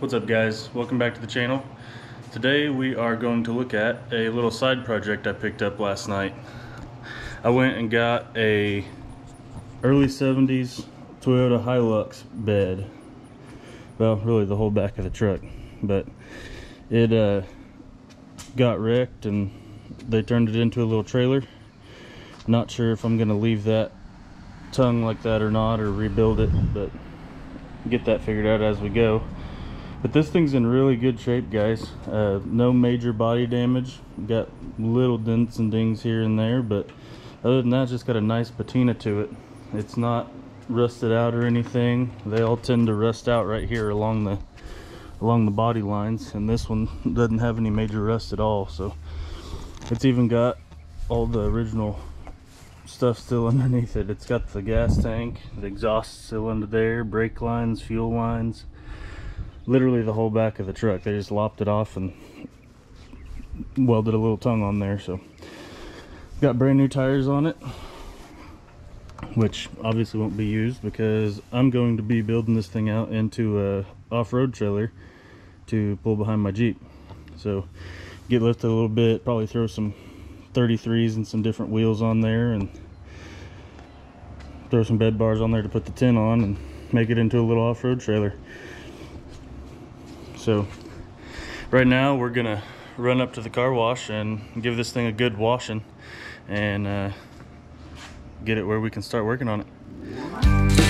What's up guys? Welcome back to the channel. Today we are going to look at a little side project I picked up last night. I went and got a early 70s Toyota Hilux bed. Well, really the whole back of the truck, but it uh, got wrecked and they turned it into a little trailer. Not sure if I'm gonna leave that tongue like that or not or rebuild it, but get that figured out as we go. But this thing's in really good shape, guys. Uh, no major body damage. Got little dents and dings here and there, but other than that, just got a nice patina to it. It's not rusted out or anything. They all tend to rust out right here along the along the body lines, and this one doesn't have any major rust at all. So it's even got all the original stuff still underneath it. It's got the gas tank, the exhaust still under there, brake lines, fuel lines literally the whole back of the truck. They just lopped it off and welded a little tongue on there. So got brand new tires on it, which obviously won't be used because I'm going to be building this thing out into a off-road trailer to pull behind my Jeep. So get lifted a little bit, probably throw some 33s and some different wheels on there and throw some bed bars on there to put the tin on and make it into a little off-road trailer. So right now we're gonna run up to the car wash and give this thing a good washing and uh, get it where we can start working on it.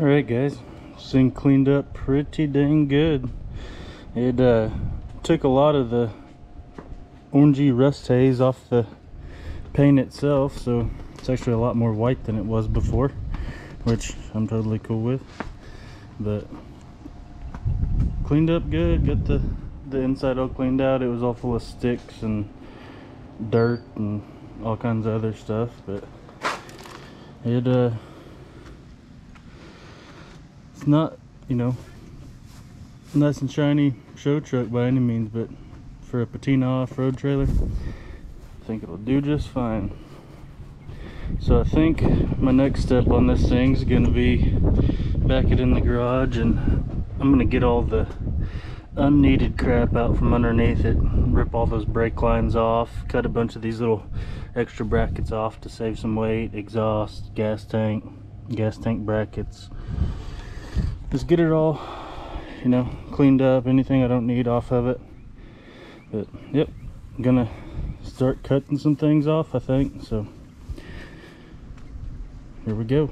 All right guys. This thing cleaned up pretty dang good. It uh, took a lot of the orangey rust haze off the paint itself so it's actually a lot more white than it was before which i'm totally cool with. But cleaned up good got the the inside all cleaned out. It was all full of sticks and dirt and all kinds of other stuff but it uh it's not, you know, nice and shiny show truck by any means, but for a patina off-road trailer, I think it'll do just fine. So I think my next step on this thing is going to be back it in the garage and I'm going to get all the unneeded crap out from underneath it, rip all those brake lines off, cut a bunch of these little extra brackets off to save some weight, exhaust, gas tank, gas tank brackets, just get it all you know cleaned up anything I don't need off of it. But yep I'm gonna start cutting some things off I think so here we go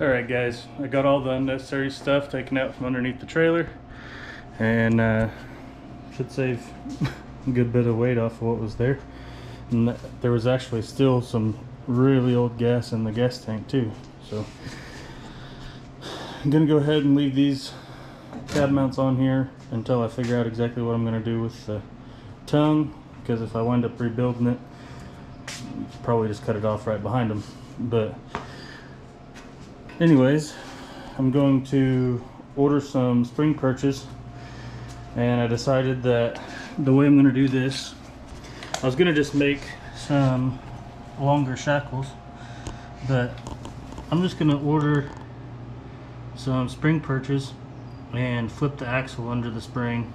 guys, I got all the unnecessary stuff taken out from underneath the trailer and uh, should save a good bit of weight off of what was there. And th there was actually still some really old gas in the gas tank too. So I'm gonna go ahead and leave these cab mounts on here until I figure out exactly what I'm gonna do with the tongue because if I wind up rebuilding it, probably just cut it off right behind them. But anyways, I'm going to order some spring perches and I decided that the way I'm gonna do this, I was gonna just make some longer shackles, but I'm just gonna order some spring perches and flip the axle under the spring.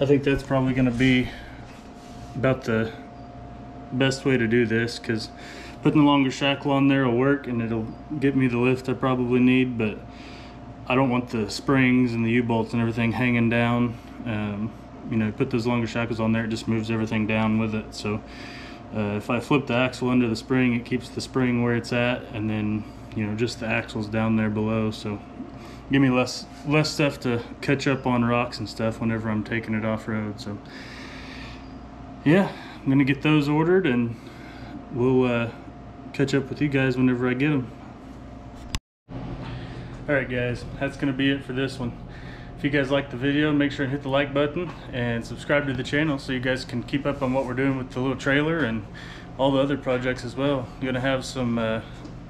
I think that's probably gonna be about the best way to do this because putting the longer shackle on there will work and it'll get me the lift I probably need but I don't want the springs and the U-bolts and everything hanging down. Um, you know put those longer shackles on there it just moves everything down with it. So uh, if I flip the axle under the spring it keeps the spring where it's at and then you know just the axles down there below. So give me less less stuff to catch up on rocks and stuff whenever I'm taking it off road so yeah I'm gonna get those ordered and we'll uh, catch up with you guys whenever I get them alright guys that's gonna be it for this one. If you guys like the video make sure and hit the like button and subscribe to the channel so you guys can keep up on what we're doing with the little trailer and all the other projects as well. I'm gonna have some uh,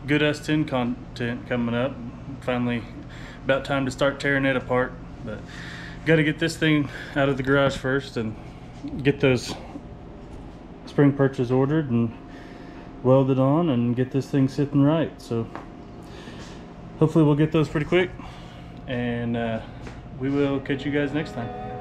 good S10 content coming up. Finally about time to start tearing it apart but got to get this thing out of the garage first and get those spring perches ordered and welded on and get this thing sitting right. So hopefully we'll get those pretty quick. And uh, we will catch you guys next time